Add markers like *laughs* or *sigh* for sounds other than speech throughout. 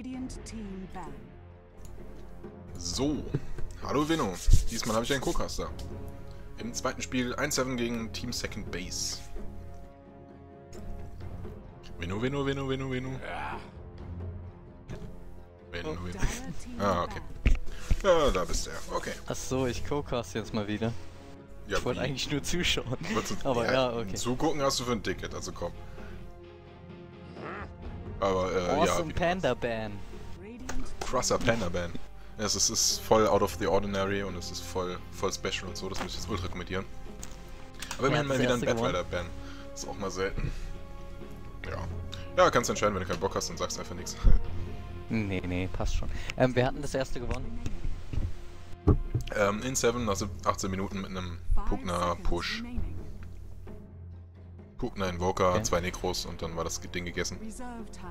Radiant Team ban. So, hallo Veno. Diesmal habe ich einen Co-Caster. Im zweiten Spiel 1-7 gegen Team Second Base. Veno, Veno, Veno. Veno, Veno. Dire Team Ah, okay. Ja, da bist du ja. Okay. Achso, ich co-cast jetzt mal wieder. Ja, ich wollte eigentlich nur zuschauen. Du- *laughs* Aber ja, okay. Zugucken hast du für ein Ticket, also komm. Aber, äh, ja. awesome du Panda Ban. Crosser Panda Band. Es ist, ist voll out of the ordinary und es ist voll, voll special und so, das muss ich jetzt ultra kommentieren. Aber immerhin hat mal wieder ein? Badrider Ban. Ist auch mal selten. Ja. Ja, kannst entscheiden, wenn du keinen Bock hast, dann sagst du einfach nichts. Nee, nee, passt schon. Ähm, wir hatten das erste gewonnen. ähm, in 7 nach sieb- 18 Minuten mit einem Pugner Push. Remaining. Pugner Invoker, Okay. zwei Necros und dann war das Ding gegessen.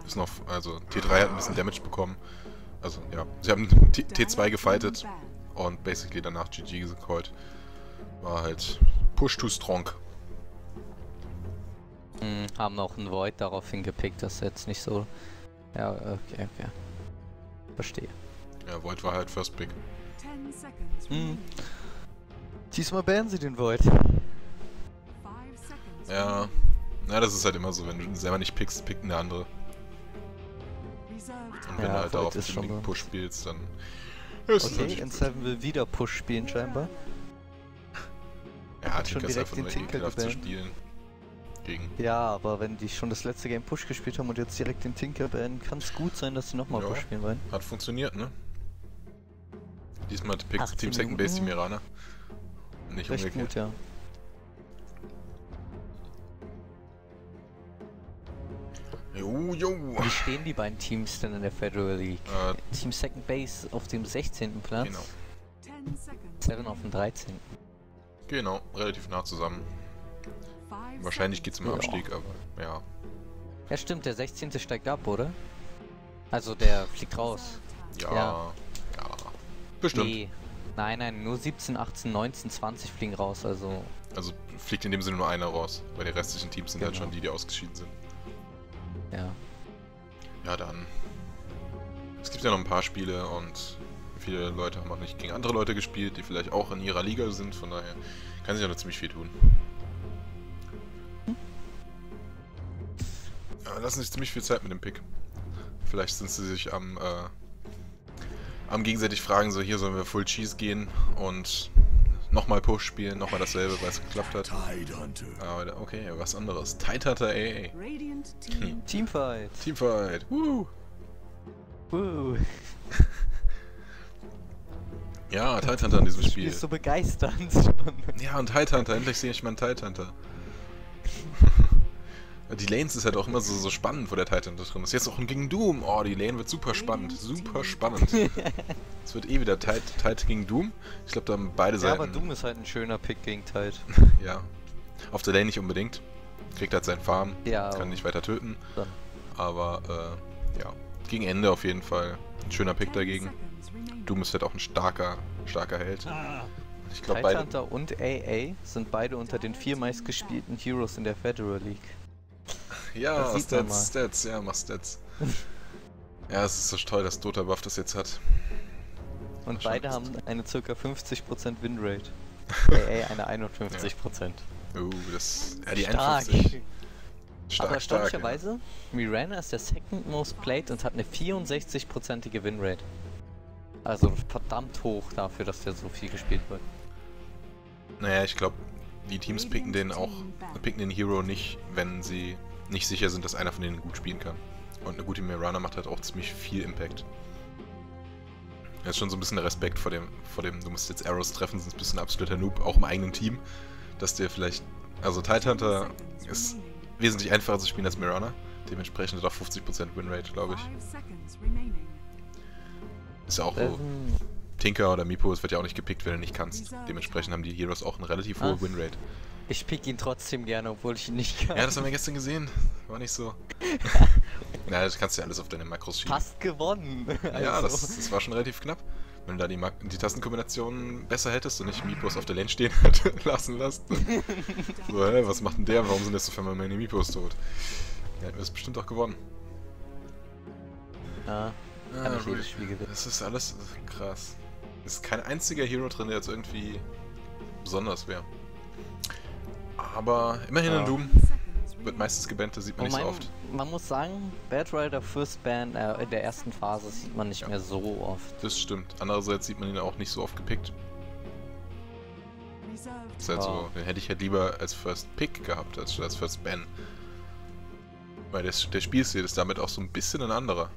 Ist noch, also T3 hat ein bisschen Damage bekommen. Also ja, sie haben T Dire T2 Team gefightet und basically danach GG gecallt. War halt Push to Strong. Hm, haben auch einen Void daraufhin gepickt, das ist jetzt nicht so. Ja, okay, okay. Verstehe. Ja, Void war halt First Pick. Hm. Diesmal bannen sie den Void. Ja, na das ist halt immer so, wenn du selber nicht pickst, pickt eine andere. Und wenn Ja, du halt ist nicht schon so. Push spielst, dann ist Okay, natürlich in gut. 7 will wieder Push spielen scheinbar. Ja, hat schon Tinker ist direkt einfach den nur Tinker ekelhaft zu spielen. Gegen. Ja, aber wenn die schon das letzte Game Push gespielt haben und jetzt direkt den Tinker bannen, kann es gut sein, dass sie nochmal Ja. Push spielen wollen. Hat funktioniert, ne? Diesmal pickt 18 Team Second Base die. Mirana. Nicht Recht umgekehrt. gut, ja. Jo, jo. Wie stehen die beiden Teams denn in der Federal League? Äh, Team Second Base auf dem 16. Platz, genau. Seven auf dem 13. Genau, relativ nah zusammen. Wahrscheinlich geht's den Ja. Abstieg, aber ja. Ja stimmt, der 16. steigt ab, oder? Also der fliegt raus. Ja. Ja. Ja. Bestimmt. Nee. Nein, nein, nur 17, 18, 19, 20 fliegen raus, also... Also fliegt in dem Sinne nur einer raus, weil die restlichen Teams sind halt Genau. schon die, die ausgeschieden sind. Ja. Ja, dann. Es gibt ja noch ein paar Spiele und viele Leute haben auch nicht gegen andere Leute gespielt, die vielleicht auch in ihrer Liga sind, von daher kann sich ja noch ziemlich viel tun. Lassen sich ziemlich viel Zeit mit dem Pick. Vielleicht sind sie sich am, äh, am gegenseitig fragen, so hier sollen wir Full Cheese gehen und nochmal Push spielen, nochmal dasselbe, weil es geklappt hat. Aber okay, was anderes. Tidehunter AA. Radiant Team Teamfight! Teamfight. Woo! Uh, *laughs* Ja, Tidehunter in diesem das Spiel Spiel. ist so begeisternd schon. Ja, und Tidehunter, endlich sehe ich meinen Tidehunter. Die Lanes ist halt auch immer so, so spannend, wo der Tidehunter drin ist. Jetzt auch gegen Doom. Oh, die Lane wird super spannend. Super spannend. *laughs* Es wird eh wieder Tide gegen Doom. Ich glaube, da haben beide Ja, Seiten. aber Doom ist halt ein schöner Pick gegen Tide. *laughs* Ja. Auf der Lane nicht unbedingt. Kriegt halt seinen Farm. Ja, Kann nicht weiter töten. dann. Aber, äh, ja. Gegen Ende auf jeden Fall. Ein schöner Pick dagegen. Doom ist halt auch ein starker, starker Held. Ich glaube, beide. Und AA sind beide unter den vier meistgespielten Heroes in der Federal League. Ja, Stats, Stats, ja, mach Stats. *laughs* ja, es ist so toll, dass Dota Buff das jetzt hat. Und Schon beide haben eine ca. 50% Winrate. AA *laughs* eine 51%. Uh, das. Ja, die Stark. 51. Stark, Aber erstaunlicherweise, Mirana ist der second most played und hat eine 64%ige Winrate. Also verdammt hoch dafür, dass der so viel gespielt wird. Ja. Naja, ich glaube, die Teams picken den auch, picken den Hero nicht, wenn sie nicht sicher sind, dass einer von denen gut spielen kann. Und eine gute Mirana macht halt auch ziemlich viel Impact. Jetzt schon so ein bisschen der Respekt vor dem, vor dem, du musst jetzt Arrows treffen, sonst bist du ein absoluter Noob, auch im eigenen Team. Dass dir vielleicht. Also Tidehunter ist wesentlich einfacher zu spielen als Mirana. Dementsprechend hat auch 50% Winrate, glaube ich. Ist ja auch so. Ähm, Tinker oder Mipo, es wird ja auch nicht gepickt, wenn du nicht kannst. Dementsprechend haben die Heroes auch eine relativ hohe Ah. Winrate. Ich pick ihn trotzdem gerne, obwohl ich ihn nicht kann. Ja, das haben wir gestern gesehen. War nicht so. *laughs* Na, das kannst du ja alles auf deine Makros schieben. Fast gewonnen. Ja, Also, das, das war schon relativ knapp. Wenn du da die, Mak die Tastenkombinationen besser hättest und nicht Mipos auf der Lane stehen *laughs* hätte lassen lassen. Dann so, hä, was macht denn der? Warum sind jetzt auf einmal meine Mipos tot? Ja, hätten wir es bestimmt auch gewonnen. Ja, Kann nicht Ruby- jedes Spiel gewinnen. Das ist alles krass. Es ist kein einziger Hero drin, der jetzt irgendwie besonders wäre. Aber immerhin Ja. in Doom wird meistens gebannt, das sieht man Und nicht so mein, oft. man muss sagen, Bad Rider First Ban äh, in der ersten Phase sieht man nicht Ja. mehr so oft. Das stimmt. Andererseits sieht man ihn auch nicht so oft gepickt. Das ist halt Ja. so, den hätte ich halt lieber als First Pick gehabt, als als First Ban. Weil der, der Spielstil ist damit auch so ein bisschen ein anderer.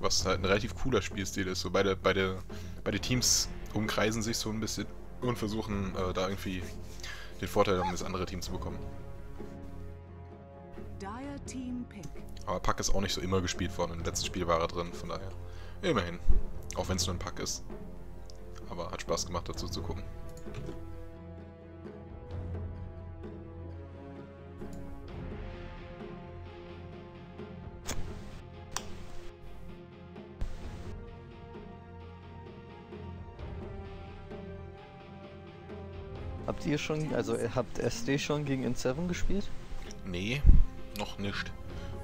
Was halt ein relativ cooler Spielstil ist. So beide, beide, beide Teams umkreisen sich so ein bisschen und versuchen äh, da irgendwie den Vorteil um das andere Team zu bekommen. Aber Pack ist auch nicht so immer gespielt worden. Im letzten Spiel war er drin, von daher. Immerhin. Auch wenn es nur ein Pack ist. Aber hat Spaß gemacht dazu zu gucken. Ihr schon, also habt SD schon gegen N7 gespielt? Nee, noch nicht.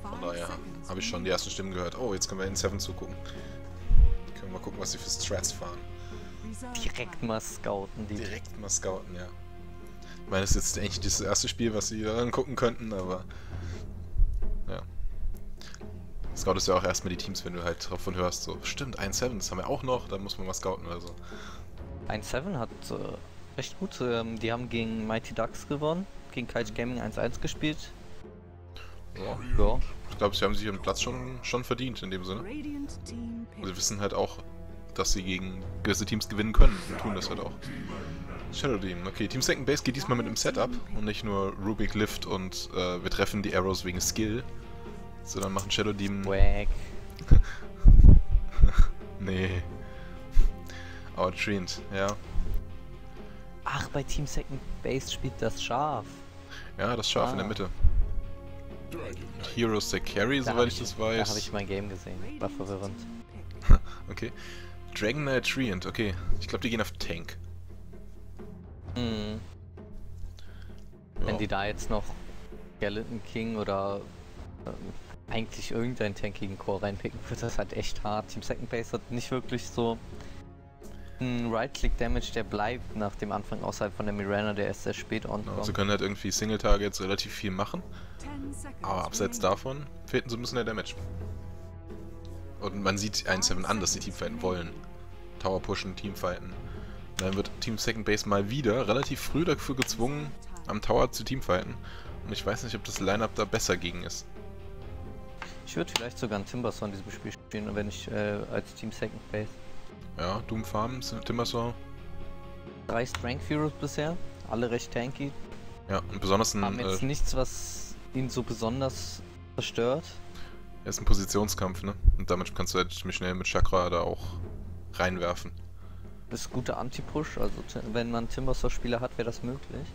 Von daher habe ich schon die ersten Stimmen gehört. Oh, jetzt können wir in 7 zugucken. Können wir mal gucken, was sie für Strats fahren. Direkt mal scouten die. Direkt mal scouten, ja. Ich meine, das ist jetzt eigentlich das erste Spiel, was sie dann gucken könnten, aber. Ja. Scout ist ja auch erstmal die Teams, wenn du halt davon hörst, so, stimmt, 1-7, das haben wir auch noch, da muss man mal scouten oder so. 1.7 hat äh, recht gut, ähm, die haben gegen Mighty Ducks gewonnen, gegen Kite Gaming 1-1 gespielt. Ja. Ja, Ich glaube, sie haben sich ihren Platz schon, schon verdient in dem Sinne. Team. Und sie wissen halt auch, dass sie gegen gewisse Teams gewinnen können und tun das halt auch. Shadow Demon, okay, Team Second Base geht diesmal mit einem Setup und nicht nur Rubik Lift und äh, wir treffen die Arrows wegen Skill, sondern machen Shadow Demon. wack. *laughs* Nee. Outtrained, ja. Ach, bei Team Second Base spielt das Schaf. Ja, das Schaf in der Ah. Mitte. Heroes der Carry, Da soweit ich das Da habe weiß. ich mein Game gesehen, war verwirrend. *laughs* Okay. Dragon Knight Treant, okay. Ich glaube, die gehen auf Tank. Hm. Ja. Wenn die da jetzt noch Skeleton King oder ähm, eigentlich irgendeinen tankigen Core reinpicken, wird das halt echt hart. Team Second Base hat nicht wirklich so einen Right-Click-Damage, der bleibt nach dem Anfang, außerhalb von der Mirana, der erst sehr spät on Genau, sie können halt irgendwie Single-Targets relativ viel machen. Aber abseits davon fehlt so ein bisschen der Damage. Und man sieht 1-7 an, dass die Teamfighten wollen. Tower pushen, Teamfighten. Dann wird Team Second Base mal wieder relativ früh dafür gezwungen, am Tower zu Teamfighten. Und ich weiß nicht, ob das Lineup da besser gegen ist. Ich würde vielleicht sogar einen Timbersaw in diesem Spiel spielen, wenn ich äh, als Team Second Base. Ja, Doom Farm, Timbersaw. Drei Strength Heroes bisher, alle recht tanky, Ja, und besonders ein, haben jetzt äh, nichts, was ihn so besonders zerstört. er ist ein Positionskampf, ne? Und damit kannst du halt ziemlich schnell mit Chakra da auch reinwerfen. Ist guter Anti-Push, also wenn man Timbersaw-Spieler hat, wäre das möglich.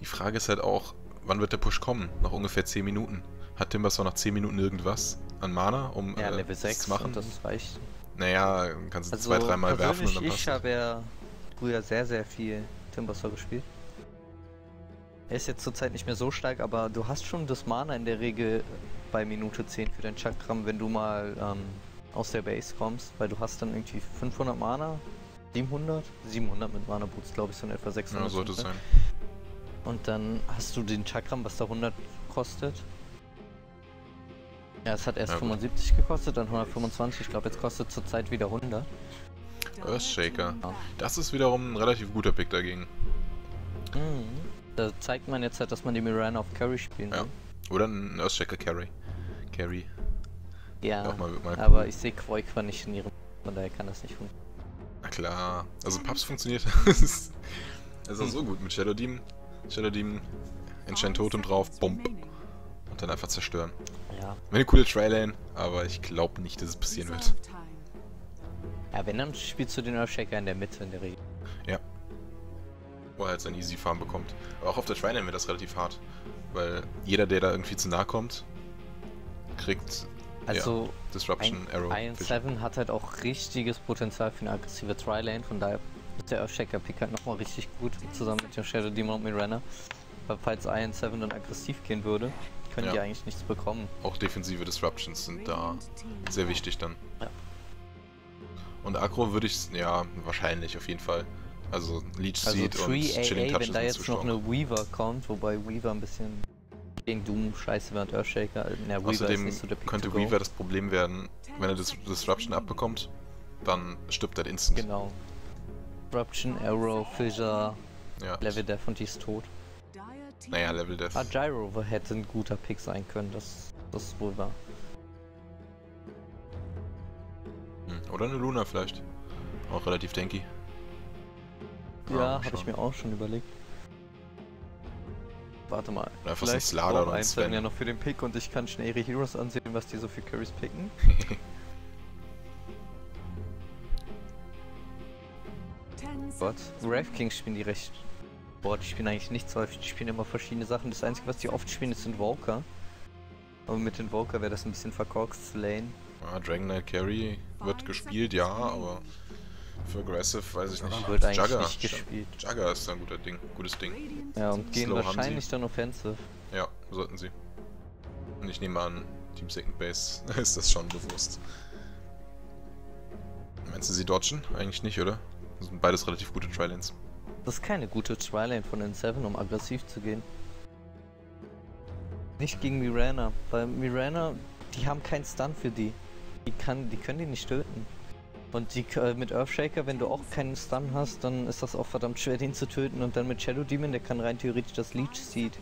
Die Frage ist halt auch, wann wird der Push kommen? Nach ungefähr 10 Minuten. Hat Timbersaw nach 10 Minuten irgendwas an Mana, um Ja, äh, Level das 6 zu machen? und das reicht. Naja, kannst du Also zwei, dreimal werfen und dann passt ich habe ja früher sehr, sehr viel Timbersaw gespielt. Er ist jetzt zurzeit nicht mehr so stark, aber du hast schon das Mana in der Regel bei Minute 10 für dein Chakram, wenn du mal ähm, aus der Base kommst, weil du hast dann irgendwie 500 Mana, 700, 700 mit Mana Boots, glaube ich, so in etwa 600. Ja, sollte sind, sein. Und dann hast du den Chakram, was da 100 kostet. Ja, es hat erst Ja, gut. 75 gekostet, dann 125. Ich glaube, jetzt kostet zurzeit wieder 100. Earthshaker. Ja. Das ist wiederum ein relativ guter Pick dagegen. Mhm. Da zeigt man jetzt halt, dass man die Mirana auf Curry spielen Ja. will. Oder ein Earthshaker Carry. Carry. Ja, Auch mal, mal aber ich sehe Quoiqua nicht in ihrem... Von daher kann das nicht funktionieren. Na klar. Also Paps funktioniert. *laughs* Es ist es ist auch so gut mit Shadow Demon. Shadow Demon, Enchant Totem drauf, Bomb. Und dann einfach zerstören. Ja. Wäre eine coole Trylane, aber ich glaube nicht, dass es passieren wird. Ja, wenn, dann spielst du den Earthshaker in der Mitte in der Regel. Wo er halt sein Easy Farm bekommt. Aber auch auf der Trylane wird das relativ hart. Weil jeder, der da irgendwie zu nah kommt, kriegt Also, Disruption, ein, Arrow, Vision. 7 hat halt auch richtiges Potenzial für eine aggressive Tri-Lane, von daher ist der Earthshaker-Pick halt nochmal richtig gut, zusammen mit dem Shadow Demon und Mirana. Weil falls Iron 7 dann aggressiv gehen würde, können Ja. die eigentlich nichts bekommen. Auch defensive Disruptions sind da sehr wichtig dann. Und Agro würde ich, ja, wahrscheinlich auf jeden Fall. Also Leech Also Seed und 3 Chilling AA, Touch wenn da jetzt noch eine Weaver kommt, wobei Weaver ein bisschen gegen Doom scheiße wäre und Earthshaker. Na, Weaver ist Außerdem so könnte. Weaver das Problem werden, wenn er das Disruption abbekommt, dann stirbt er instant. Genau. Corruption, Arrow, Fissure, Ja. Level Death und die ist tot. Naja, Level Death. Ah, Gyro hätte ein guter Pick sein können, das, das ist wohl wahr. Hm. Oder eine Luna vielleicht. Auch relativ tanky. Ja, mal habe ich mir auch schon überlegt. Warte mal. Oder Vielleicht braucht oder ein Sven. ja noch für den Pick und ich kann schnell ihre Heroes ansehen, was die so für Carries picken. *laughs* Gott. Wraith Kings spielen die recht. Boah, die spielen eigentlich nichts häufig, die spielen immer verschiedene Sachen. Das Einzige, was die oft spielen, ist Invoker. Aber mit Invoker wäre das ein bisschen verkorkst zu lane. Ja, Dragon Knight Carry wird gespielt, ja, aber für Aggressive weiß ich nicht. Wird eigentlich Jugger, nicht gespielt. Jugger ist ein guter Ding, gutes Ding. Ja, und gehen Slow wahrscheinlich dann Offensive. Ja, sollten sie. Und ich nehme an, Team Second Base *laughs* ist das schon bewusst. Meinst du sie dodgen? Eigentlich nicht, oder? Das sind beides relativ gute Trilans. Das ist keine gute Trilane von N7, um aggressiv zu gehen. Nicht gegen Mirana, weil Mirana, die haben keinen Stun für die. Die, kann, die können die nicht töten. Und die, äh, mit Earthshaker, wenn du auch keinen Stun hast, dann ist das auch verdammt schwer, den zu töten. Und dann mit Shadow Demon, der kann rein theoretisch das Leech Seed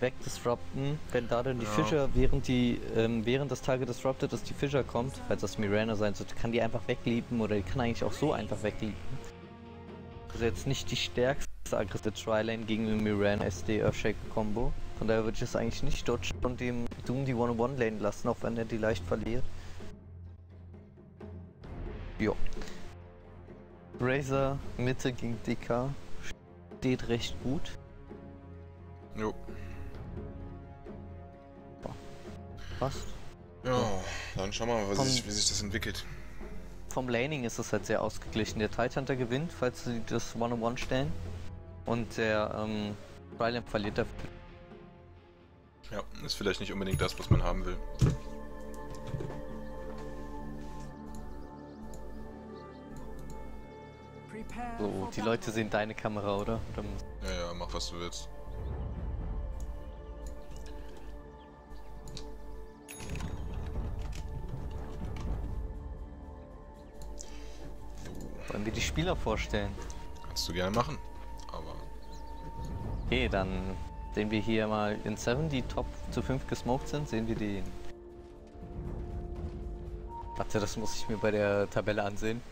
wegdisrupten. Wenn da dann die Ja. Fischer, während die, ähm, während das Target disrupted ist, die Fischer kommt, falls das Mirana sein sollte, kann die einfach wegliepen oder die kann eigentlich auch so einfach wegliepen. Also jetzt nicht die stärkste aggressive Trilane gegen den Mirana SD Earthshake Combo. Von daher würde ich es eigentlich nicht dodgen und dem Doom die 1-1 Lane lassen, auch wenn er die leicht verliert. Jo. Razor Mitte gegen DK steht recht gut. Jo. Passt. Ja, dann schauen wir mal, Komm. sich, wie sich das entwickelt. Vom Laning ist es halt sehr ausgeglichen. Der Tidehunter gewinnt, falls sie das One-on-One stellen. Und der ähm, Ryland verliert dafür. Ja, ist vielleicht nicht unbedingt das, was man haben will. So, die. Leute sehen deine Kamera, oder? oder Ja, ja, mach was du willst. Wollen wir die Spieler vorstellen? Kannst du gerne machen. Aber Okay, dann sehen wir hier mal in 7, die Top zu 5 gesmoked sind, sehen wir den. Warte, das muss ich mir bei der Tabelle ansehen.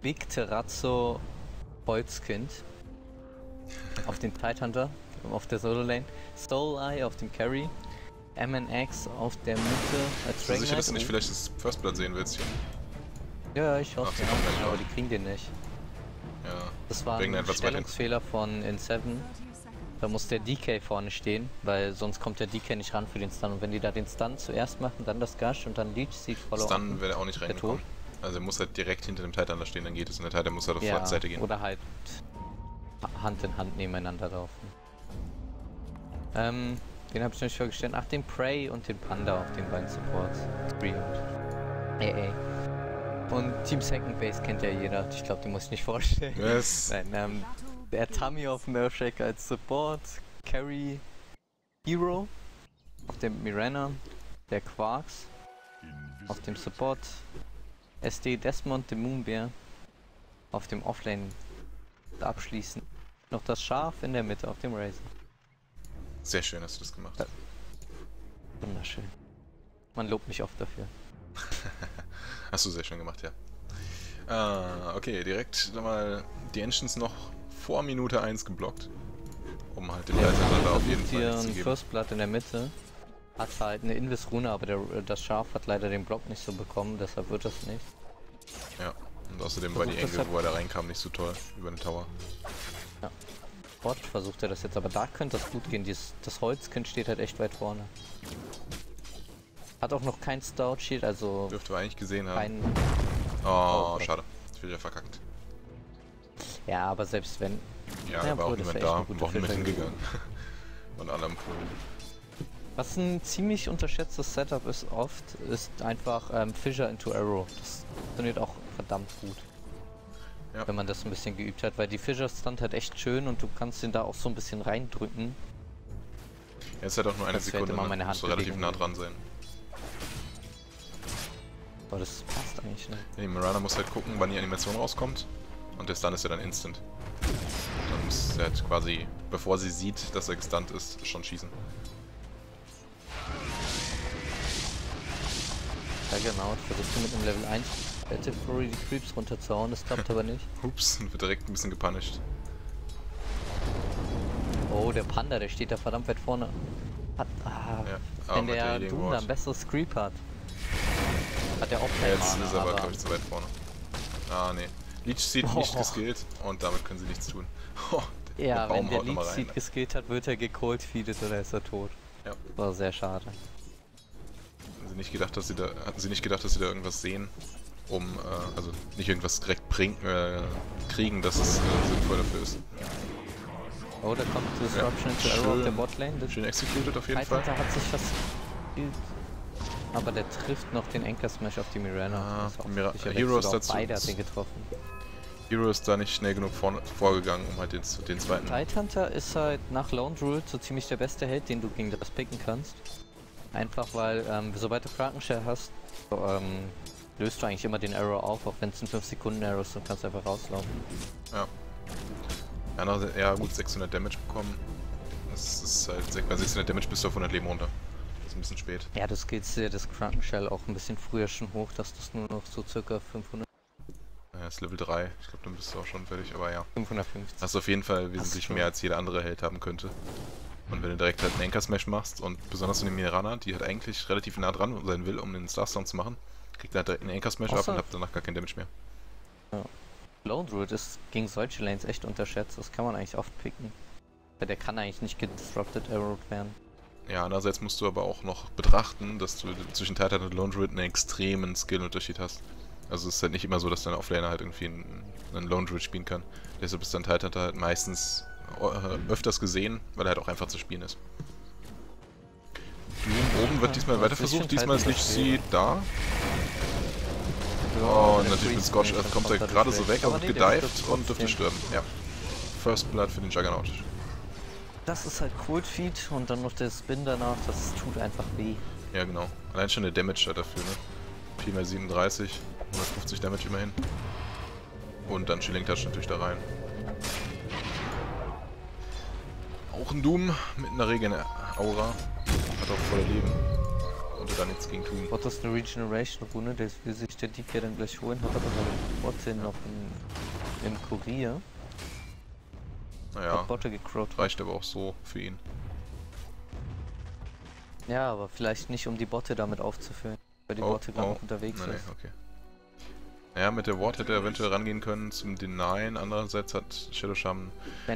Big Terrazzo Bolzkind auf dem Tidehunter, auf der Solo Lane. Soul Eye auf dem Carry. MNX auf der Mitte als bist du sicher, dass du nicht vielleicht das First Blood sehen willst hier? Ja, ich hoffe, gleich aber die kriegen den nicht. Ja. Das war ein. Stellungsfehler von N7. 30 seconds. Da muss der DK vorne stehen, weil sonst kommt der DK nicht ran für den Stun. Und wenn die da den Stun zuerst machen, dann das Gush und dann Leech Seed follow Dann wäre er auch nicht Der reingekommen. Also er muss halt direkt hinter dem Titan da stehen, dann geht es. Und der Titan muss halt auf ja, die Seite gehen. Oder halt Hand in Hand nebeneinander laufen. Ähm, den habe ich noch nicht vorgestellt. Ach, den Prey und den Panda auf den beiden Supports. Spree und AA. Und Team Second Base kennt ja jeder. Ich glaube, den muss ich nicht vorstellen. Yes. *laughs* Nein, ähm, der Tami auf dem Earthshaker als Support, Carry, Hero auf dem Mirana, der Quarks auf dem Support, SD Desmond, dem Moonbear auf dem Offlane abschließen. Noch das Schaf in der Mitte auf dem Razor. Sehr schön hast du das gemacht. Ja. Wunderschön. Man lobt mich oft dafür. *laughs* Hast du sehr schön gemacht, ja. Ah, okay, direkt mal die Engines noch vor Minute 1 geblockt. Um halt den Titan da auf jeden Fall hier ein. First Blood in der Mitte. Hat halt eine Invis-Rune, aber der, das Schaf hat leider den Block nicht so bekommen, deshalb wird das nicht. Ja. Und außerdem war die Versucht das Enge, halt- wo er da reinkam, nicht so toll über den Tower. Bot versucht er das jetzt, aber da könnte das gut gehen. Dies, das Holzkind steht halt echt weit vorne. Hat auch noch kein Stout Shield, also Dürfte wir eigentlich gesehen haben. kein. Oh, Gott. schade. Ich will ja verkackt. Ja, aber selbst wenn. Ja, Ja, war auch obwohl, das niemand da war auch niemand hingegangen. Und alle am Pool. Was ein ziemlich unterschätztes Setup ist oft, ist einfach ähm, Fissure into Arrow. Das funktioniert auch verdammt gut. Ja. Wenn man das ein bisschen geübt hat, weil die Fissure Stunt halt echt schön und du kannst den da auch so ein bisschen reindrücken. Ja, es ist halt auch nur eine Das Sekunde, immer ne? du relativ nah dran sein. Aber das passt eigentlich nicht. Ja, die Mirana muss halt gucken, wann die Animation rauskommt. Und der Stun ist ja dann instant. Dann muss sie halt quasi, bevor sie sieht, dass er gestunt ist, schon schießen. Ja genau, ich versuche mit einem Level 1 Battle Fury die Creeps runterzuhauen, das klappt aber nicht. *laughs* Ups, und wird direkt ein bisschen gepunished. Oh, der Panda, der steht da verdammt weit vorne. Hat, ah, Ja, wenn der Doom da ein besseres Creep hat. Hat er auch kein Jetzt Mana, ist er aber, aber glaube ich, zu weit vorne. Ah, nee. Leech Seed *laughs* nicht Oh. geskillt und damit können sie nichts tun. *laughs* Oh, der Ja, wenn der Leech Seed ne? geskillt hat, wird er gecold feedet oder ist er tot. Ja. War sehr schade. Hatten sie nicht gedacht, dass sie da, hatten sie nicht gedacht, dass sie da irgendwas sehen, um, äh, also nicht irgendwas direkt bring, äh, kriegen, dass es äh, sinnvoll dafür ist. Oh, da kommt Disruption into Arrow auf der Botlane. Das Schön executed auf jeden Fall. Titanhunter hat sich gespielt. Aber der trifft noch den Anchor Smash auf die Mirana. Ah, sicher Hero ist dazu- Beide hat den getroffen. Hero ist da nicht schnell genug vorne, vorgegangen, um halt den, den zweiten. Tidehunter ist halt nach Lone Druid so ziemlich der beste Held, den du gegen das picken kannst. Einfach weil, ähm, sobald du Krakenshare hast, so, ähm, löst du eigentlich immer den Arrow auf, auch wenn es ein 5 Sekunden Arrow ist, du kannst einfach rauslaufen. Ja. Ja, ja, gut, 600 Damage bekommen. Das ist halt, bei 600 Damage bist du auf 100 Leben runter. Das ist ein bisschen spät. Ja, du skillst dir das Krakenshell auch ein bisschen früher schon hoch, dass das nur noch so circa 500, Ja, ist Level 3. Ich glaube, dann bist du auch schon fertig, aber ja. 550. Hast du auf jeden Fall wesentlich mehr als jeder andere Held haben könnte. Und wenn du direkt halt einen Anchor Smash machst und besonders in den Mirana, die halt eigentlich relativ nah dran sein will, um den Starstone zu machen, kriegt er halt direkt einen Anchor Smash ab Außer- und hat danach gar kein Damage mehr. Lone Druid ist gegen solche Lanes echt unterschätzt, das kann man eigentlich oft picken. Weil der kann eigentlich nicht gedisrupted arrowed werden. Ja, andererseits musst du aber auch noch betrachten, dass du zwischen Titan und Lone Druid einen extremen Skillunterschied hast. Also es ist halt nicht immer so, dass dein Offlaner halt irgendwie einen, einen Lone Druid spielen kann. Deshalb ist dann Titan halt meistens äh, öfters gesehen, weil er halt auch einfach zu spielen ist. Doom oben wird diesmal weiter versucht, diesmal ist Titan Licht sie da. Oh, und natürlich mit nicht, Earth kommt er gerade so weg, aber wird gedived und dürfte sterben. Ja. First Blood für den Juggernaut. Das ist halt Cold Feed und dann noch der Spin danach, das tut einfach weh. Ja, genau. Allein schon der Damage halt dafür, ne? Pi mal 37, 150 Damage immerhin. Und dann Chilling Touch natürlich da rein. Auch ein Doom mit einer Regen Aura. Hat auch voller Leben. Konnte da nichts gegen tun. Bot ist eine Regeneration-Rune, das will sich der DK dann gleich holen, hat aber Botte noch in, im Kurier. Naja, Botte gecrowt. reicht aber auch so für ihn. Ja, aber vielleicht nicht, um die Botte damit aufzufüllen. Weil die Oh, Botte gerade oh. unterwegs Nee, nee, ist. okay. Naja, mit der Ward hätte er eventuell rangehen können zum Denyen. Andererseits hat Shadow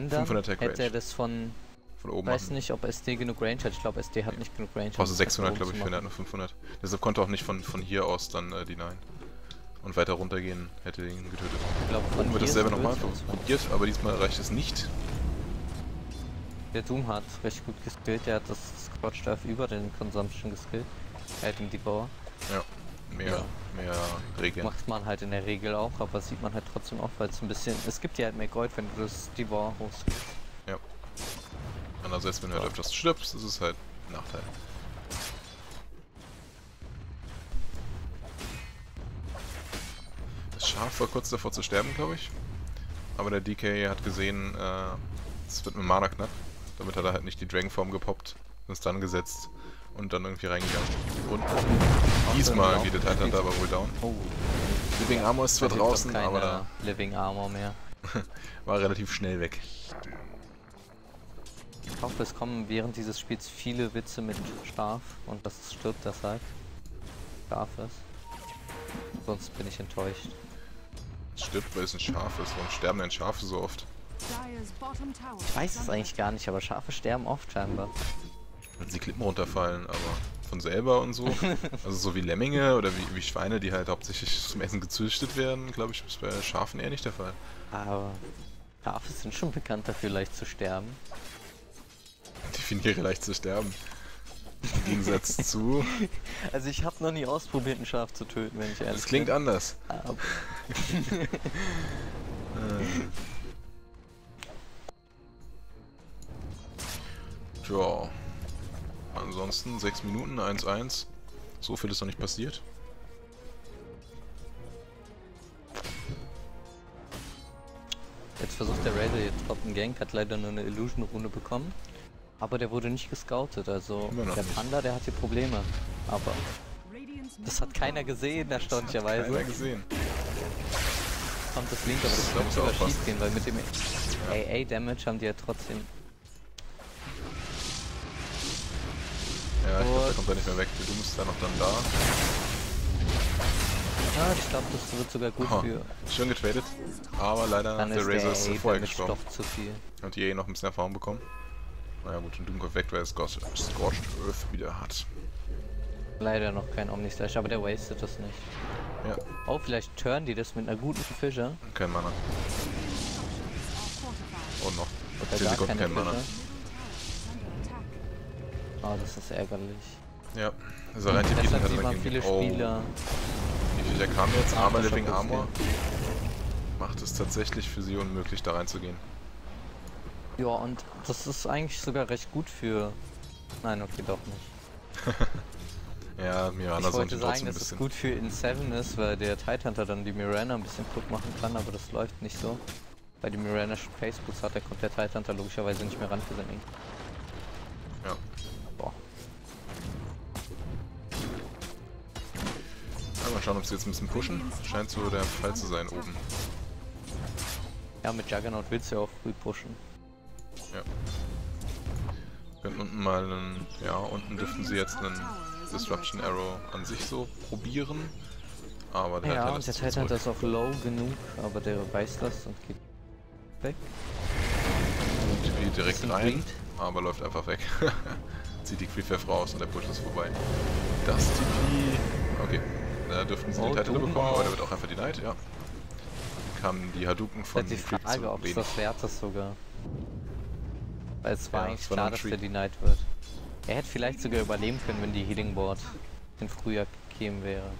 dann, 500 Attack hätte er Range. das von, von oben weiß machen. nicht, ob SD genug Range hat. Ich glaube, SD hat nicht genug Range. Brauchst du das 600, oben glaube ich, für nur 500. Deshalb konnte er auch nicht von, von hier aus dann äh, Denyen. Und weiter runtergehen, hätte ihn getötet. Ich glaube, von wird hier dasselbe nochmal probiert, aber diesmal reicht es nicht. Der Doom hat recht gut geskillt. Der hat das Scorch Dive über den Consumption geskillt. Er hat ihm die Bauer. Mehr, Ja. mehr Regeln. Macht man halt in der Regel auch, aber sieht man halt trotzdem auch, weil es ein bisschen. Es gibt ja halt mehr Gold, wenn du das die Bauer hochskillst. Andererseits, wenn du halt öfters stirbst, ist es halt ein Nachteil. Das Schaf war kurz davor zu sterben, glaube ich. Aber der DK hat gesehen, äh, es wird mit Mana knapp. Damit hat er halt nicht die Dragonform gepoppt, ist dann gesetzt und dann irgendwie reingegangen. Und diesmal geht der. Titan da aber wohl down. Oh, Living Armor ist zwar da draußen, keine aber da Living Armor mehr. *laughs* war relativ schnell weg. Ich hoffe, es kommen während dieses Spiels viele Witze mit Schlaf und dass es stirbt deshalb. Schlaf ist. Sonst bin ich enttäuscht. Stirbt, weil es ein Schaf ist. Warum sterben denn Schafe so oft? Ich weiß es eigentlich gar nicht, aber Schafe sterben oft scheinbar. Wenn sie Klippen runterfallen, aber von selber und so. *laughs* Also so wie Lemminge oder wie, wie Schweine, die halt hauptsächlich zum Essen gezüchtet werden, glaube ich, ist bei Schafen eher nicht der Fall. Aber Schafe sind schon bekannt dafür, leicht zu sterben. Definiere leicht zu sterben. Im Gegensatz zu. *laughs* Also ich habe noch nie ausprobiert, ein Schaf zu töten, wenn ich ehrlich Das klingt bin. anders. Aber Tja. *laughs* Ansonsten 6 Minuten, 1-1. So viel ist noch nicht passiert. Jetzt versucht der Raider jetzt top einen Gank, hat leider nur eine Illusion-Rune bekommen. Aber der wurde nicht gescoutet, also der nicht. Panda, der hat hier Probleme. Aber das hat keiner gesehen, erstaunlicherweise. Keiner gesehen. Kommt das Link, aber das Da könnte muss er sogar schief gehen, weil mit dem AA-Damage haben die ja trotzdem... Ja, ich glaube, der kommt da nicht mehr weg. Du bist da noch dann da. Ah, ich glaube, das wird sogar gut Aha. für... Schön getradet. Aber leider Dann der Razor ist vorher gestorben. doch zu viel. Und die eh noch ein bisschen Erfahrung bekommen. Naja gut, und Doom kommt weg, weil er Scorched, Earth wieder hat. Leider noch kein Omnislash, aber der wastet das nicht. Ja, Oh, vielleicht turnen die das mit einer guten Fischer. kein Mana. Und noch Oder 10 gar Sekunden kein Mana. Oh, das ist ärgerlich. Ja, also rein hat sieht er man viele oh, Spieler. Wie viel kam jetzt? Armor Living Armor. Macht es tatsächlich für sie unmöglich, da reinzugehen. Ja, und das ist eigentlich sogar recht gut für... Nein, okay, doch nicht. *laughs* Ja, Mirana ich sollte wollte sagen, dass es gut für In 7 ist, weil der Tidehunter dann die Mirana ein bisschen kaputt machen kann, aber das läuft nicht so. Weil die Mirana schon Facebooks hat, da kommt der Tidehunter logischerweise nicht mehr ran für sein Ding. Ja. Boah. Ja, mal schauen, ob sie jetzt ein bisschen pushen. Scheint so der Fall zu sein oben. Ja, mit Juggernaut willst du ja auch früh pushen. Könnten unten mal einen, ja, unten dürften sie jetzt einen Disruption Arrow an sich so probieren. Aber der Ja, hat und lässt der zurück. ist auch low genug, aber der weiß das und geht weg. Irgendwie direkt Bisschen rein, Greed. aber läuft einfach weg. *laughs* Zieht die Creepwave raus und der Push ist vorbei. Das TP. Okay, da dürften sie Oh, den Doom bekommen, aber der wird auch einfach denied, ja. Kamen die Hadouken von Von die Creep Frage, ob es das wert ist sogar. Weil es war Ja, eigentlich klar, dass der denied wird. Er hätte vielleicht sogar überleben können, wenn die Healing Board in früher gekommen wäre.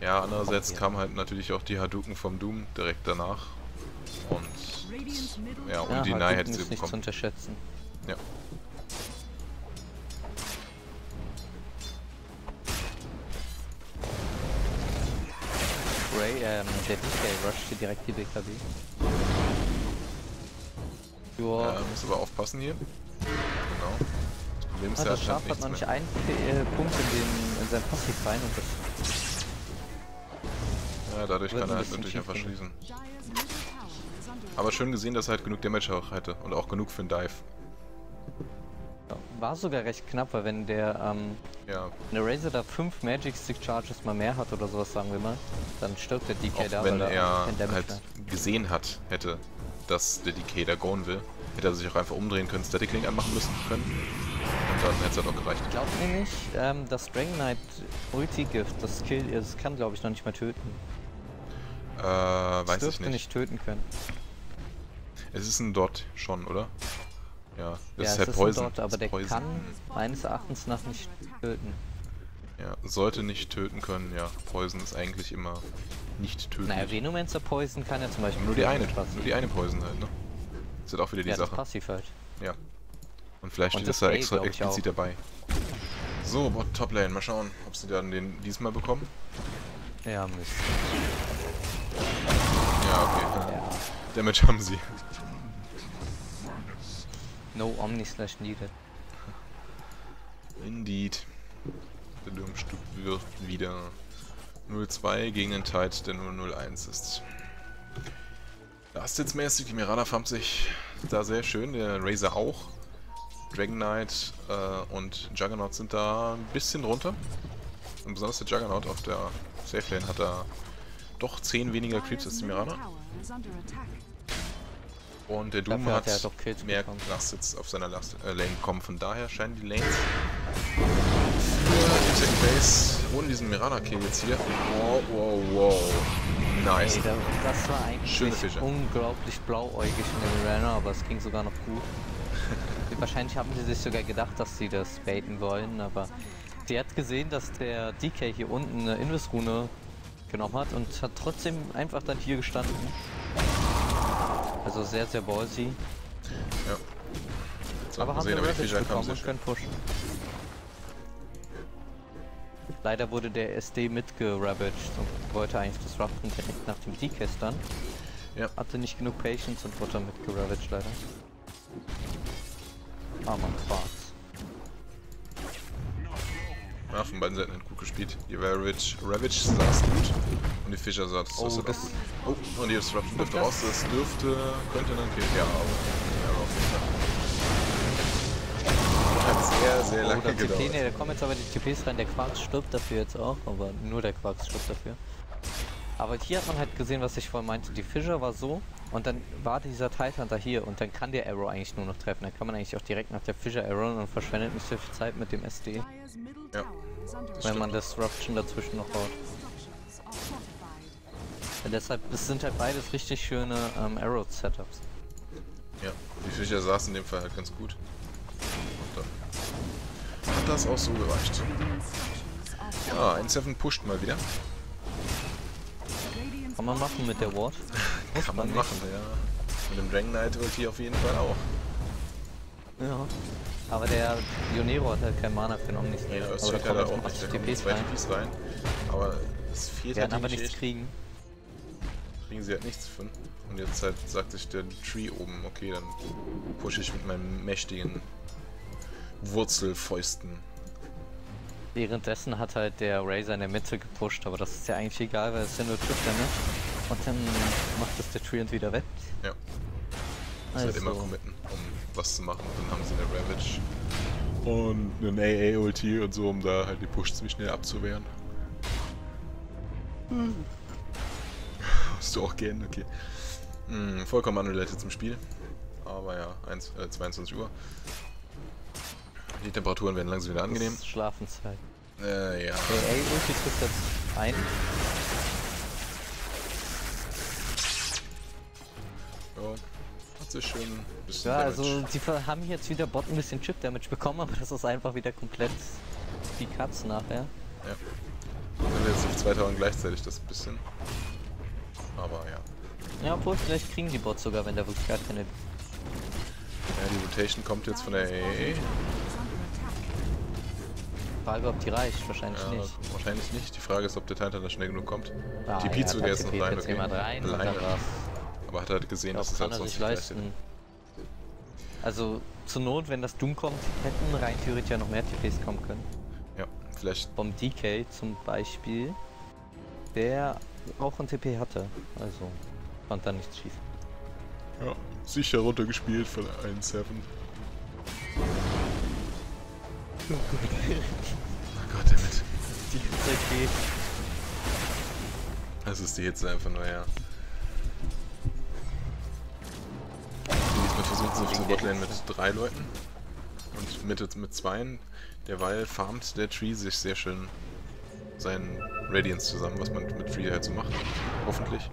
Ja, andererseits kamen halt natürlich auch die Hadouken vom Doom direkt danach. Und ja, und ja, die Doom hätte ist sie nicht zu bekommen. unterschätzen. Ja. Ray, ähm, der DK rusht hier direkt die BKB. Joa. Ja, muss aber aufpassen hier. Genau. Das Problem ist, Ah, er das Schaf hat noch nicht einen äh, Punkt in, den, in sein Passiv rein und das Ja, dadurch kann er halt natürlich einfach schließen. Aber schön gesehen, dass er halt genug Damage auch hätte. Und auch genug für einen Dive. ja, war sogar recht knapp, weil wenn der ähm, Ja, wenn der Razor da 5 Magic Stick Charges mal mehr hat oder sowas, sagen wir mal, dann stirbt der DK auch da, wenn weil er er halt hat. gesehen hat, hätte, dass der Decay da goen will, hätte er sich auch einfach umdrehen können, Static Link anmachen müssen können. Und dann hätte es halt auch gereicht. Glaubt ihr nicht, ähm, das Dragon Knight Ulti Gift, das Kill, das kann glaube ich noch nicht mal töten. Äh, Das weiß ich dürfte nicht. nicht töten können. Es ist ein Dot schon, oder? Ja, das ja, ist halt es Poison. ein Dot, aber ist der Poison. kann meines Erachtens nach nicht töten. Ja, sollte nicht töten können, ja. Poison ist eigentlich immer nicht tödlich. Naja, Venomancer Poison kann ja zum Beispiel nur die töten eine, Passiv. nur die eine Poison halt, ne? Das ist halt auch wieder die ja, das Sache. Passiv halt. Ja. Und vielleicht Und steht das das da extra explizit dabei. So, Bot Top Lane, mal schauen, ob sie dann den diesmal bekommen. Ja, Mist. Ja, okay. Ja. Damage haben sie. No Omni Slash needed. Indeed. Der Durmstub wird wieder 0-2 gegen den Tide, der nur 0-1 ist. Last-Hits-mäßig, die Mirana farmt sich da sehr schön, der Razor auch. Dragon Knight äh, und Juggernaut sind da ein bisschen runter. Und besonders der Juggernaut auf der Safe Lane hat da doch 10 weniger Creeps als die Mirana. Und der Doom hat hat, mehr. Last-Hits auf seiner Last äh, Lane bekommen. Von daher scheinen die Lanes die Second Base ohne diesen Mirana-Kill jetzt hier. Wow, wow, wow. Nice. Ey, da, das war eigentlich Schöne Fische. unglaublich blauäugig in der Mirana, aber es ging sogar noch gut. *laughs* Wahrscheinlich haben sie sich sogar gedacht, dass sie das baiten wollen, aber sie hat gesehen, dass der DK hier unten eine Invis-Rune genommen hat und hat trotzdem einfach dann hier gestanden. Also sehr, sehr ballsy. Ja. So, aber haben wir die Fischer bekommen und können pushen. Leider wurde der SD mitgeravaged und wollte eigentlich disrupten direkt nach dem DK dann. Ja. Hatte nicht genug Patience und wurde dann mitgeravaged leider. Ah man, Quarz. Ja, von beiden Seiten gut gespielt. Die Ravage, Ravage saß gut und die Fischer saß Oh, das-. Oh, und die Disruption dürfte raus. Das dürfte, könnte dann killen. Ja, aber ja, auf jeden Fall. Sehr, sehr Oh, lange TP, gedauert. ne, da kommen jetzt aber die TPs rein, der Quarks stirbt dafür jetzt auch, aber nur der Quarks stirbt dafür. Aber hier hat man halt gesehen, was ich vorhin meinte, die Fischer war so und dann war dieser Titan da hier und dann kann der Arrow eigentlich nur noch treffen. Dann kann man eigentlich auch direkt nach der Fischer Arrow und verschwendet nicht so viel Zeit mit dem SD, Ja. wenn man Disruption dazwischen noch baut. Und deshalb, es sind halt beides richtig schöne ähm, Arrow-Setups. Ja, die Fischer saßen in dem Fall halt ganz gut. Und dann hat das auch so gereicht. Ja, fortified. 1-7 pusht mal wieder. Kann man machen mit der Ward. *laughs* Kann man nicht. machen, ja. Mit dem Dragon Knight Ulti auf jeden Fall auch. Ja. Aber der Ionero hat halt kein Mana für den Omnis. Ja, aber es da kommen halt auch nicht. Da 80 kommen zwei rein. TPs rein. Aber es fehlt werden halt aber nichts kriegen. kriegen sie halt nichts von. Und jetzt halt sagt sich der Tree oben, okay, dann pushe ich mit meinen mächtigen Wurzelfäusten. Währenddessen hat halt der Razer in der Mitte gepusht, aber das ist ja eigentlich egal, weil es ist ja nur Trip Damage. Und dann macht es der Treant wieder weg. Ja. Muss halt immer committen, um was zu machen. Und dann haben sie eine Ravage und einen AA-Ulti und so, um da halt die Push ziemlich schnell abzuwehren. Musst du auch gehen, okay. Hm, vollkommen unrelated zum Spiel. Aber ja, 1, äh, 22 Uhr. Die Temperaturen werden langsam wieder angenehm. Das ist Schlafenszeit. Äh, ja. Der A-Ulti trifft jetzt ein. ja. Hat sich schön ein bisschen Ja, Damage. also die ver- haben jetzt wieder Bot ein bisschen Chip Damage bekommen, aber das ist einfach wieder komplett die Cuts nachher. Ja. Sind jetzt auf zwei Tauern gleichzeitig das bisschen. Aber ja. Ja, obwohl vielleicht kriegen die Bots sogar, wenn da wirklich gar keine. Ja, die Rotation kommt jetzt von der Dyer's Frage, ob die reicht, wahrscheinlich Ja, nicht. wahrscheinlich nicht. Die Frage ist, ob der Titan da schnell genug kommt. Ah, TP ja, zu noch TP rein, okay. rein und. Aber hat halt gesehen, dass es halt er sonst nicht leisten. Also zur Not, wenn das Doom kommt, hätten rein theoretisch ja noch mehr TPs kommen können. Ja, vielleicht. Vom DK zum Beispiel, der auch ein TP hatte. Also fand da nichts schief. Ja, sicher runtergespielt von 1-7. Oh Gott. Die TP. Das ist die Hitze einfach nur, ja. Diesmal versuchen sie auf der Botlane mit drei Leuten. Und Mitte mit zweien. Derweil farmt der Tree sich sehr schön seinen Radiance zusammen, was man mit Tree halt so macht. Hoffentlich.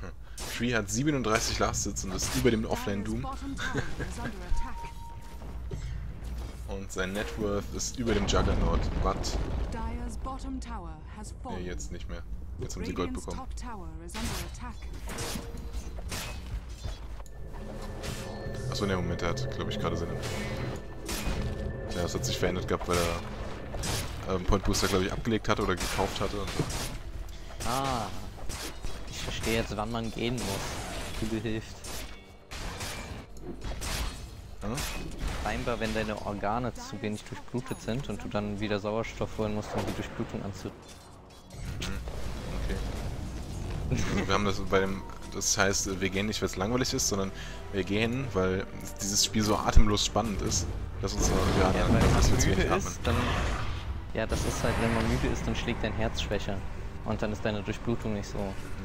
Hm. Tree hat 37 Last Hits und ist über dem Offlane Und sein Net Worth ist über dem Juggernaut. Has Nee, jetzt nicht mehr. Jetzt haben sie Gold bekommen. Achso, ne, Moment, der hat, glaube ich, gerade seinen. Ja, das hat sich verändert gehabt, weil er ähm, Point Booster, glaube ich, abgelegt hatte oder gekauft hatte. Und Ah. Ich verstehe jetzt, wann man gehen muss. Google hilft. Scheinbar, wenn deine Organe zu wenig durchblutet sind und du dann wieder Sauerstoff holen musst, um die Durchblutung anzu... Okay. Also wir haben das bei dem. Das heißt, wir gehen nicht, weil es langweilig ist, sondern wir gehen, weil dieses Spiel so atemlos spannend ist, dass uns ja, Ja, weil dass wir zu wenig atmen. ist, dann... Ja, das ist halt, wenn man müde ist, dann schlägt dein Herz schwächer. Und dann ist deine Durchblutung nicht so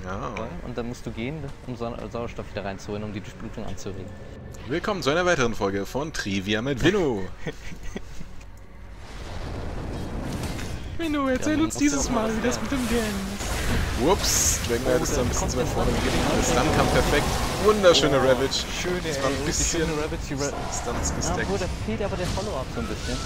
Ja. Und dann musst du gehen, um Sau Sauerstoff wieder reinzuholen, um die Durchblutung anzuregen. Willkommen zu einer weiteren Folge von Trivia mit Vino. Vino, erzähl uns dieses mal wie das mit dem Gang ist. Ups, Dragon Knight ist da ein bisschen zu weit vorne gegeben. Stun kam perfekt. Wunderschöne Oh, Ravage. Schöne, Das war ein bisschen schöne Ravage, die Ra Stuns Ja, da fehlt aber der Follow-up so ein bisschen.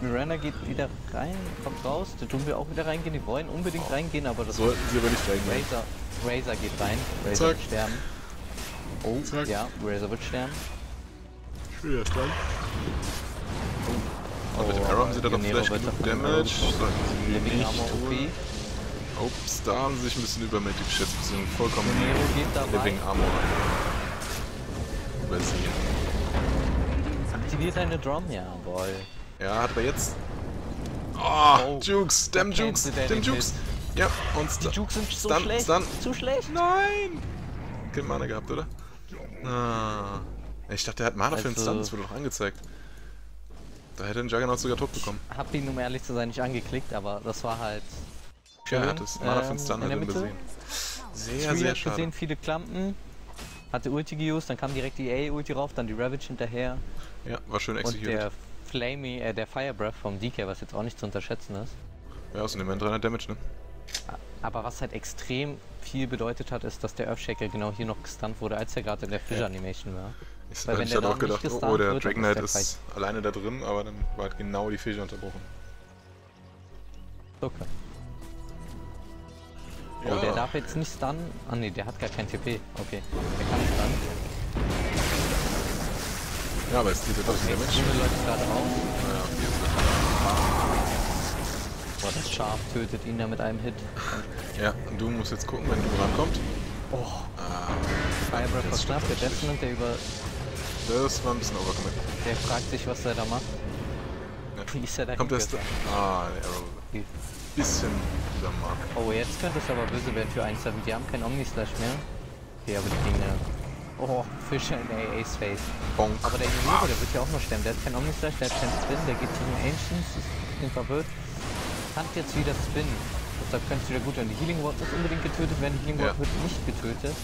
Miranda geht wieder rein, kommt raus, da tun wir auch wieder reingehen, die wollen unbedingt reingehen, aber das Sollten sie aber nicht reingehen. Razor, Razor geht rein, Razor Zack. wird sterben. Oh, Zack. ja, Razor wird sterben. Schöner Stun. Und mit dem Oh, Arrow haben sie da noch Genero vielleicht genug Damage. getroffen. Sollten sie Living nicht Armor OP. tun. Ups, da haben sie sich ein bisschen übermächtig geschätzt. Sind vollkommen Living. Armor übersehen. Aktiviert eine Drum, ja, boy. Ja, hat aber jetzt... Oh, Oh. Jukes, damn Da Jukes, damn Jukes. Ja, und Die Stun. Jukes sind so Stun, schlecht, Stun. zu schlecht. Nein! Kein Mana gehabt, oder? Ah. Ich dachte, er hat Mana für Also- Stun, das wurde doch angezeigt. Da hätte ein Juggernaut sogar tot bekommen. Hab ihn, um ehrlich zu sein, nicht angeklickt, aber das war halt Ja, er schön, hat es. Mana für ähm, Stun in hat er übersehen. Sehr, Tree sehr schade. gesehen, viele Klampen. Hatte Ulti geused, dann kam direkt die A-Ulti rauf, dann die Ravage hinterher. Ja, war schön Und executed. der Flamey, äh, der Fire Breath vom DK, was jetzt auch nicht zu unterschätzen ist. Ja, außerdem 300 Damage, ne? Aber was halt extrem viel bedeutet hat, ist, dass der Earthshaker genau hier noch gestunt wurde, als er gerade in der Fissure Animation war. Ich, Weil wenn ich der auch gedacht, nicht oh, oh, der wird, Dragon Knight ist ist alleine da drin, aber dann war halt genau die Fische unterbrochen. Okay. Oh, der darf jetzt nicht stunnen. Ah ne, der hat gar kein TP. Okay, der kann stunnen. Ja, aber es ist diese 1000 Damage. Junge läuft gerade auf. Ja, okay, Boah, das Schaf tötet ihn da mit einem Hit. ja, und du musst jetzt gucken, wenn du rankommt. Oh, Ah, Fire Breath das verschnappt, der Deathland, der über... Das war ein bisschen overcommit. Der fragt sich, was er da macht. Ja. *laughs* Wie ist er da Kommt das... hingegangen? Ah, der Arrow. Bisschen dieser Mark. Oh, jetzt könnte es aber böse werden für 1 Die haben kein Omni-Slash mehr. Okay, aber die kriegen ja... Oh, Fischer in der Ace Face. Bonk. Aber der Inhibitor, der wird ja auch noch sterben. Der hat kein Omni-Slash, der hat keinen Spin, der geht gegen Ancients, ist ein verwirrt. Hat jetzt wieder Spin. Deshalb könnte es wieder gut werden. Die Healing Ward muss unbedingt getötet werden, die Healing Ward Ja. wird nicht getötet.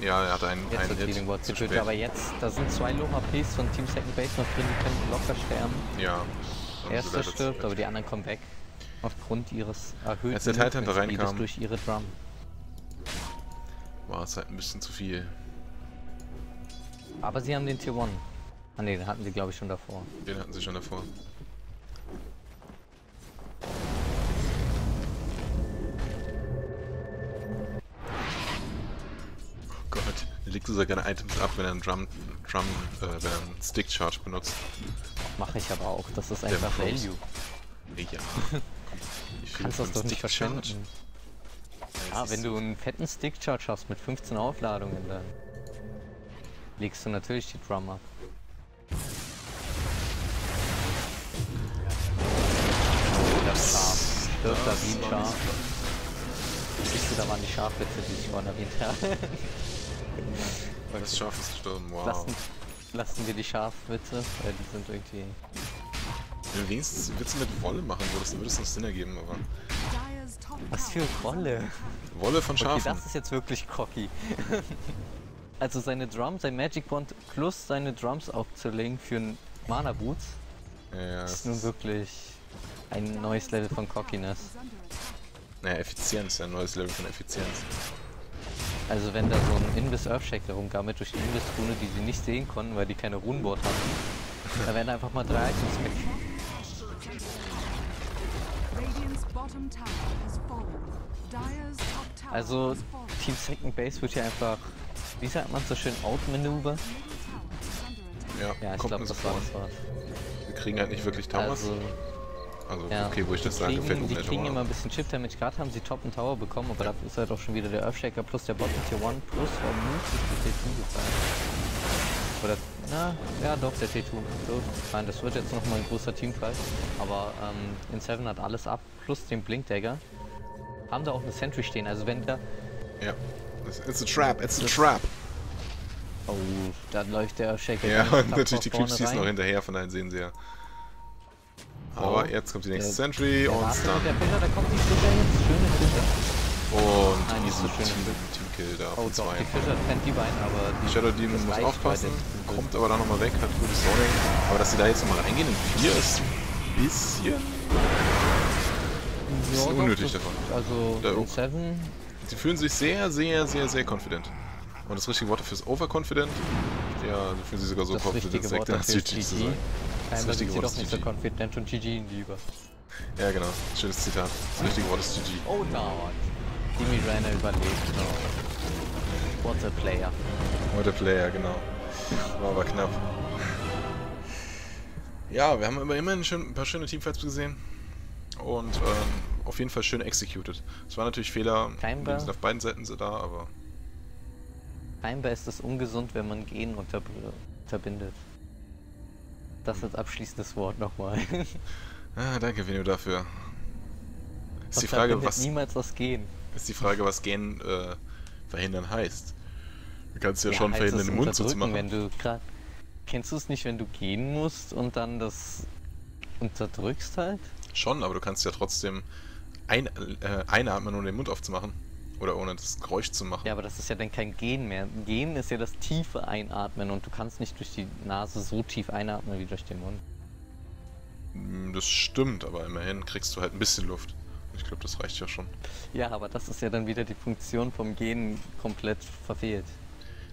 Ja, er hatte einen, Jetzt einen wird Hit. Healing Ward getötet, spät. aber jetzt, da sind zwei Low HPs von Team Second Base noch drin, die können locker sterben. Ja. Erster stirbt, aber die anderen kommen weg. Aufgrund ihres erhöhten Als der Titan da reinkam. durch ihre Drum. War es halt ein bisschen zu viel. Aber sie haben den Tier 1. Ah ne, den hatten sie glaube ich schon davor. Den hatten sie schon davor. Oh Gott, er legt so gerne Items ab, wenn er einen Drum, Drum, äh, wenn er einen Stick Charge benutzt. Mache ich aber auch, das ist einfach. Value. Ja. *laughs* Ich kannst das doch nicht verschwenden. Ah, wenn du einen fetten Stick Charge hast mit 15 Aufladungen, dann legst du natürlich die Drum ab. Stirbt da wie ein Schaf. Siehst du, da waren die Schafwitze, die ich vorhin erwähnt habe. Das Schaf ist gestorben, wow. lassen, lassen wir die Schafwitze, weil die sind irgendwie... Du wenigstens Witze mit Wolle machen würdest, dann würde es noch Sinn ergeben, aber... Was für tower Rolle! Wolle von Okay, Schafen. das ist jetzt wirklich cocky. *laughs* also seine Drums, sein Magic Bond plus seine Drums aufzulegen für einen Mana Boots ja, ja, ist nun wirklich ein neues Level von Cockiness. naja, Effizienz, ein neues Level von Effizienz. Also wenn da so ein Invis Earthshaker rumgammelt durch die Invis-Rune, die sie nicht sehen konnten, weil die keine Runenboard hatten, *laughs* da werden einfach mal drei Items weg. Also. Team Second Base wird hier einfach, wie sagt man so schön, attack. Ja, Ja, ich glaube das war das Wort. Wir kriegen halt nicht wirklich Towers. Also, Also, ja. okay, wo ich das sage, fällt kriegen, mir die kriegen immer ein bisschen Chip Damage. Gerade haben sie Top und Tower bekommen, aber dafür ist halt auch schon wieder der Earthshaker plus der Bottom Tier 1 plus vermutlich der T2 gefallen. Oder, na, ja doch, der T2. So, nein, das wird jetzt nochmal ein großer Teamfight. Aber ähm, in 7 hat alles ab, plus den Blinkdagger. Haben da auch eine Sentry stehen, also wenn da... Ja. It's it's a trap, it's a trap. Oh, da läuft der Earthshaker Ja, und *laughs* natürlich die Creeps schießen noch hinterher, von daher sehen sie ja. Aber Oh. jetzt kommt die nächste Der- Sentry Der und mit der. Fischer, da kommt die Fischer jetzt. Schöne Fischer. Und Nein, easy so schön. Team, Teamkill da Oh doch, zwei. die Fischer trennt die beiden, aber die Shadow Demon muss aufpassen, kommt aber dann nochmal weg, hat gutes Zoning. Aber dass sie da jetzt nochmal reingehen in 4 ist ein bisschen Ja, doch, unnötig davon. Also Der in Oak. Seven, Sie fühlen sich sehr, sehr, sehr, sehr confident. Und das richtige Wort dafür ist overconfident. Ja, sie fühlen sich sogar so das confident, dafür ist GG zu GG. Sein. Scheinbar sind sie doch nicht so confident und GG lieber. Ja, genau. Schönes Zitat. Das richtige Wort ist GG. Oh no. Jimmy Rainer überlebt noch. What a player. What a Player, genau. War aber knapp. Ja, wir haben aber immerhin schön, ein paar schöne Teamfights gesehen. Und ähm, auf jeden Fall schön executed. Es waren natürlich Fehler, Scheinbar. sind auf beiden Seiten so da, aber Scheinbar ist es ungesund, wenn man unter unterbindet. Das als abschließendes Wort nochmal. *laughs* ah, danke Vino dafür. Ist Was die Frage, was niemals das Gen. ist die Frage, was Gen äh, verhindern heißt. Du kannst ja, schon heißt verhindern, den Mund zuzumachen. Wenn du grad, kennst du es nicht, wenn du gehen musst und dann das unterdrückst halt? Schon, aber du kannst ja trotzdem ein, äh, einatmen, ohne den Mund aufzumachen. Oder ohne das Geräusch zu machen. Ja, aber das ist ja dann kein Gehen mehr. Gehen ist ja das tiefe Einatmen und du kannst nicht durch die Nase so tief einatmen wie durch den Mund. Mm, Das stimmt, aber immerhin kriegst du halt ein bisschen Luft. Ich glaube, das reicht ja schon. Ja, aber das ist ja dann wieder die Funktion vom Gehen komplett verfehlt.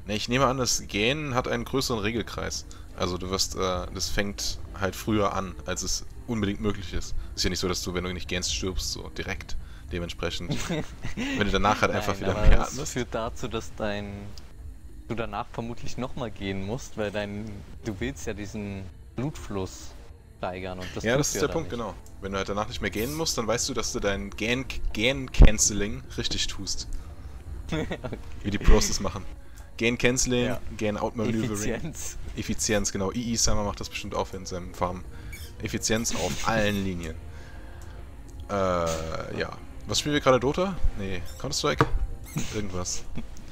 Ne, ich nehme an, das Gähnen hat einen größeren Regelkreis. Also du wirst, äh, das fängt halt früher an, als es unbedingt möglich ist. Ist ja nicht so, dass du, wenn du nicht gähnst, stirbst, so direkt. Dementsprechend. *laughs* wenn du danach halt einfach Nein, wieder mehr das atmest. führt dazu, dass dein du danach vermutlich nochmal gehen musst, weil dein du willst ja diesen Blutfluss steigern und das ja, das ist du der Punkt, nicht. genau. Wenn du halt danach nicht mehr gähnen musst, dann weißt du, dass du dein Gähn- Gähn-Canceling richtig tust. *laughs* Wie die Pros das machen. Gähn-Canceling, Ja. Gähn-Outmaneuvering. Effizienz. Effizienz, genau. II Summer macht das bestimmt auch in seinem Farm. Effizienz auf *laughs* allen Linien. Äh, ja. Was spielen wir gerade? Dota? Nee, Counter-Strike? Irgendwas.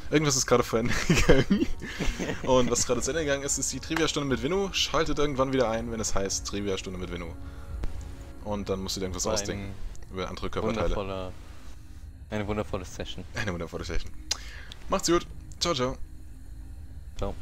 Irgendwas ist gerade vorhin *laughs* gegangen. Und was gerade zu Ende gegangen ist, ist die Trivia-Stunde mit Winnu. Schaltet irgendwann wieder ein, wenn es heißt Trivia-Stunde mit Winnu. Und dann musst du dir irgendwas ausdenken über andere Körperteile. eine wundervolle Session. Eine wundervolle Session. Macht's gut. Ciao, ciao. Ciao.